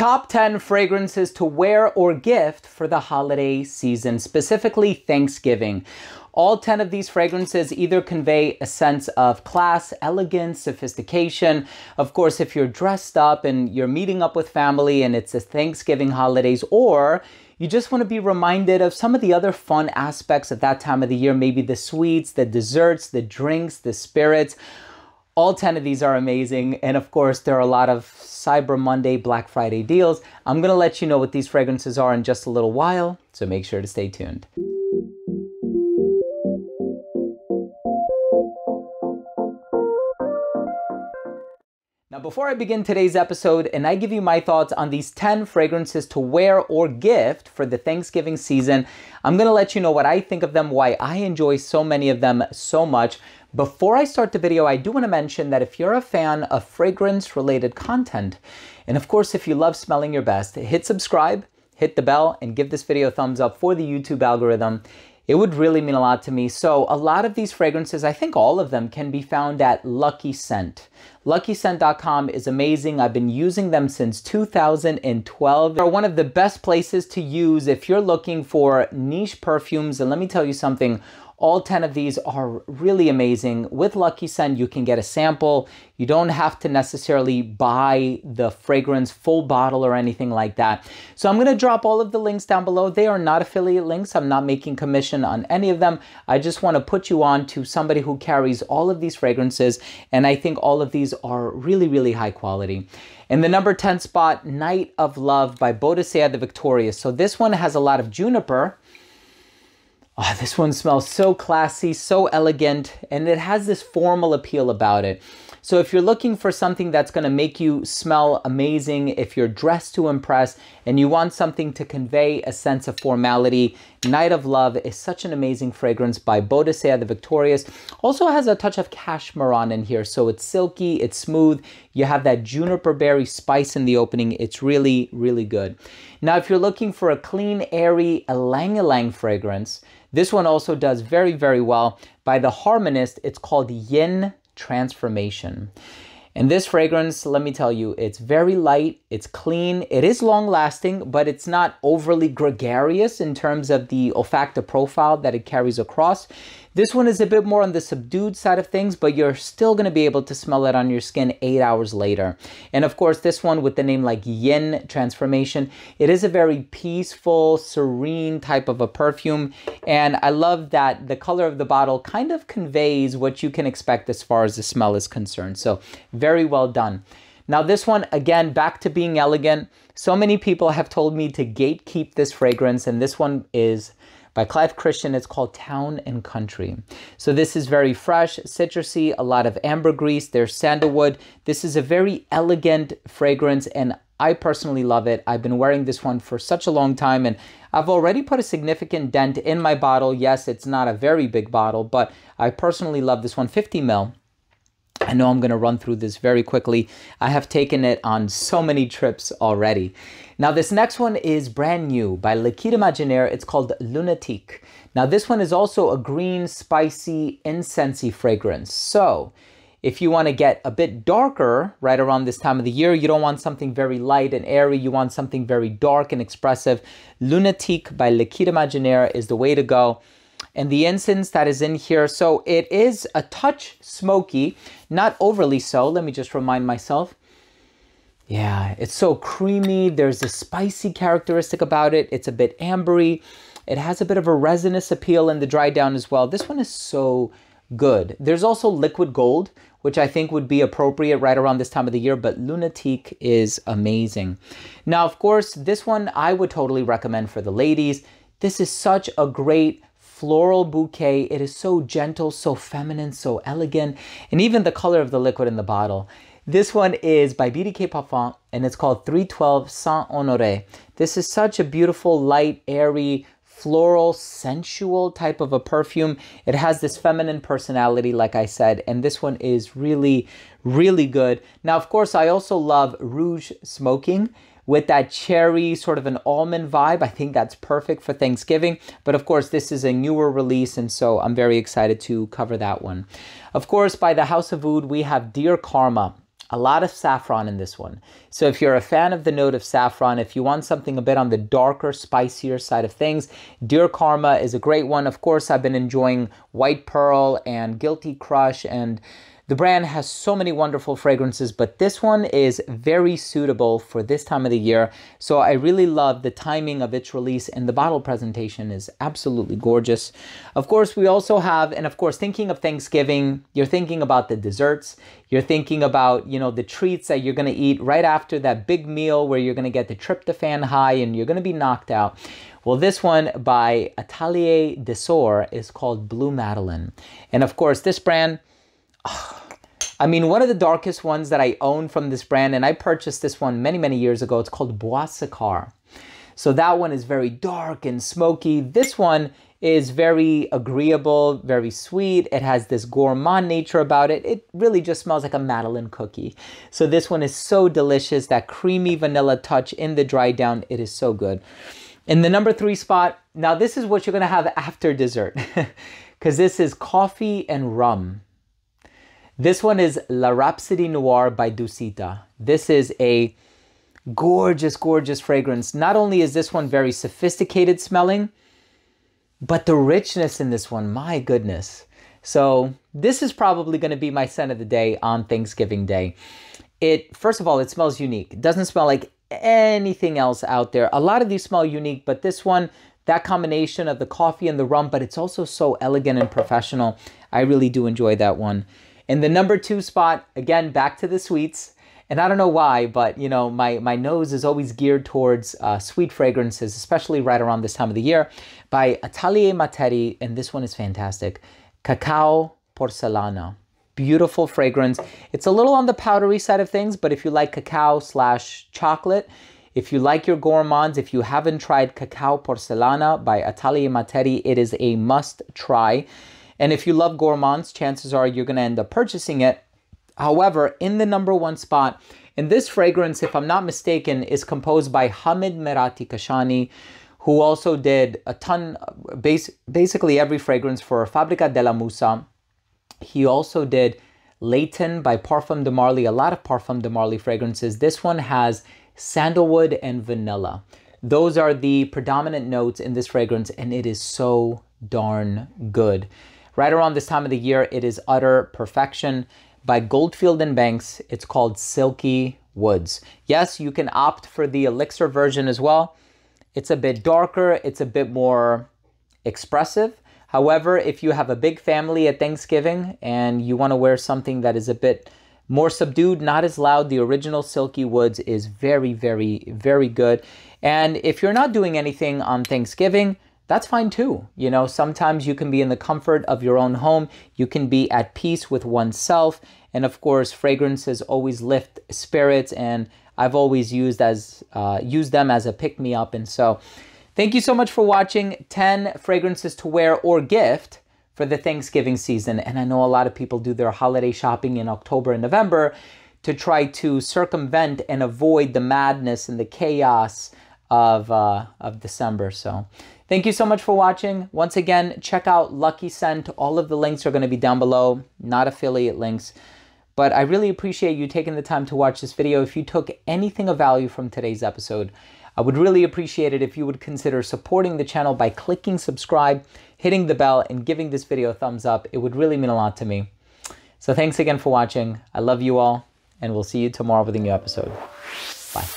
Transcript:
Top 10 fragrances to wear or gift for the holiday season, specifically Thanksgiving. All 10 of these fragrances either convey a sense of class, elegance, sophistication. Of course, if you're dressed up and you're meeting up with family and it's the Thanksgiving holidays, or you just want to be reminded of some of the other fun aspects of that time of the year, maybe the sweets, the desserts, the drinks, the spirits. All 10 of these are amazing. And of course, there are a lot of Cyber Monday, Black Friday deals. I'm going to let you know what these fragrances are in just a little while, so make sure to stay tuned. Before I begin today's episode and I give you my thoughts on these 10 fragrances to wear or gift for the Thanksgiving season, I'm gonna let you know what I think of them, why I enjoy so many of them so much. Before I start the video, I do wanna mention that if you're a fan of fragrance related content, and of course, if you love smelling your best, hit subscribe, hit the bell, and give this video a thumbs up for the YouTube algorithm. It would really mean a lot to me. So a lot of these fragrances, I think all of them can be found at Lucky Scent. LuckyScent.com is amazing. I've been using them since 2012. They're one of the best places to use if you're looking for niche perfumes. And let me tell you something, all 10 of these are really amazing. With Lucky Scent, you can get a sample. You don't have to necessarily buy the fragrance full bottle or anything like that. So I'm gonna drop all of the links down below. They are not affiliate links. I'm not making commission on any of them. I just wanna put you on to somebody who carries all of these fragrances. And I think all of these are really, really high quality. In the number 10 spot, Night of Love by Boadicea the Victorious. So this one has a lot of juniper, Oh, this one smells so classy, so elegant, and it has this formal appeal about it. So if you're looking for something that's going to make you smell amazing, if you're dressed to impress, and you want something to convey a sense of formality, Night of Love is such an amazing fragrance by Boadicea the Victorious. Also has a touch of cashmere on in here, so it's silky, it's smooth. You have that juniper berry spice in the opening. It's really, really good. Now, if you're looking for a clean, airy, ylang ylang fragrance, this one also does very, very well. By the Harmonist, it's called Yin Transformation. And this fragrance, let me tell you, it's very light, it's clean, it is long lasting, but it's not overly gregarious in terms of the olfactive profile that it carries across. This one is a bit more on the subdued side of things, but you're still going to be able to smell it on your skin eight hours later. And of course, this one with the name like Yin Transformation, it is a very peaceful, serene type of a perfume. And I love that the color of the bottle kind of conveys what you can expect as far as the smell is concerned. So very well done. Now this one, again, back to being elegant. So many people have told me to gatekeep this fragrance, and this one is by Clive Christian. It's called Town and Country. So this is very fresh, citrusy, a lot of ambergris. There's sandalwood. This is a very elegant fragrance and I personally love it. I've been wearing this one for such a long time and I've already put a significant dent in my bottle. Yes, it's not a very big bottle, but I personally love this one, 50 mil. I know I'm going to run through this very quickly. I have taken it on so many trips already. Now, this next one is brand new by Liquides Imaginaires. It's called Lunatique. Now, this one is also a green, spicy, incensey fragrance. So, if you want to get a bit darker right around this time of the year, you don't want something very light and airy, you want something very dark and expressive, Lunatique by Liquides Imaginaires is the way to go and the incense that is in here. So it is a touch smoky, not overly so. Let me just remind myself. Yeah, it's so creamy. There's a spicy characteristic about it. It's a bit ambery. It has a bit of a resinous appeal in the dry down as well. This one is so good. There's also liquid gold, which I think would be appropriate right around this time of the year, but Lunatique is amazing. Now, of course, this one I would totally recommend for the ladies. This is such a great floral bouquet. It is so gentle, so feminine, so elegant, and even the color of the liquid in the bottle. This one is by BDK Parfum and it's called 312 Saint Honoré. This is such a beautiful, light, airy, floral, sensual type of a perfume. It has this feminine personality, like I said, and this one is really, really good. Now, of course, I also love Rouge Smoking with that cherry sort of an almond vibe. I think that's perfect for Thanksgiving. But of course, this is a newer release, and so I'm very excited to cover that one. Of course, by the House of Oud, we have Dear Karma. a lot of saffron in this one. So if you're a fan of the note of saffron, if you want something a bit on the darker, spicier side of things, Dear Karma is a great one. Of course, I've been enjoying White Pearl and Guilty Crush and the brand has so many wonderful fragrances, but this one is very suitable for this time of the year. So I really love the timing of its release and the bottle presentation is absolutely gorgeous. Of course, we also have, and of course, thinking of Thanksgiving, you're thinking about the desserts. You're thinking about, you know, the treats that you're to eat right after that big meal where you're to get the tryptophan high and you're to be knocked out. Well, this one by Atelier des Ors is called Blue Madeleine. And of course, this brand, oh, I mean, one of the darkest ones that I own from this brand, and I purchased this one many, many years ago, it's called Bois Sikar. So that one is very dark and smoky. This one is very agreeable, very sweet. It has this gourmand nature about it. It really just smells like a Madeleine cookie. So this one is so delicious. That creamy vanilla touch in the dry down, it is so good. In the number three spot, now this is what you're gonna have after dessert because this is coffee and rum. This one is La Rhapsodie Noire by Dusita. This is a gorgeous, gorgeous fragrance. Not only is this one very sophisticated smelling, but the richness in this one, my goodness. So this is probably going to be my scent of the day on Thanksgiving Day. It first of all, it smells unique. It doesn't smell like anything else out there. A lot of these smell unique, but this one, that combination of the coffee and the rum, but it's also so elegant and professional. I really do enjoy that one. In the number two spot, again, back to the sweets. And I don't know why, but you know, my, my nose is always geared towards uh, sweet fragrances, especially right around this time of the year, by Atelier Materi, and this one is fantastic. Cacao Porcelana. Beautiful fragrance. It's a little on the powdery side of things, but if you like cacao slash chocolate, if you like your gourmands, if you haven't tried Cacao Porcelana by Atelier Materi, it is a must try. And if you love gourmands, chances are you're going to end up purchasing it. However, in the number one spot, and this fragrance, if I'm not mistaken, is composed by Hamid Merati Kashani, who also did a ton, basically every fragrance for Fabbrica della Musa. He also did Layton by Parfum de Marly, a lot of Parfum de Marly fragrances. This one has sandalwood and vanilla. Those are the predominant notes in this fragrance, and it is so darn good. Right around this time of the year, it is utter perfection. By Goldfield and Banks, it's called Silky Woods. Yes, you can opt for the elixir version as well. It's a bit darker, it's a bit more expressive. However, if you have a big family at Thanksgiving and you want to wear something that is a bit more subdued, not as loud, the original Silky Woods is very, very, very good. And if you're not doing anything on Thanksgiving, that's fine too. You know, sometimes you can be in the comfort of your own home. You can be at peace with oneself. And of course, fragrances always lift spirits. And I've always used as uh, used them as a pick me up. And so, thank you so much for watching 10 fragrances to wear or gift for the Thanksgiving season. And I know a lot of people do their holiday shopping in October and November to try to circumvent and avoid the madness and the chaos of uh, of December. So. Thank you so much for watching. Once again, check out Lucky Scent. All of the links are going to be down below, not affiliate links. But I really appreciate you taking the time to watch this video. If you took anything of value from today's episode, I would really appreciate it if you would consider supporting the channel by clicking subscribe, hitting the bell, and giving this video a thumbs up. It would really mean a lot to me. So thanks again for watching. I love you all, and we'll see you tomorrow with a new episode. Bye.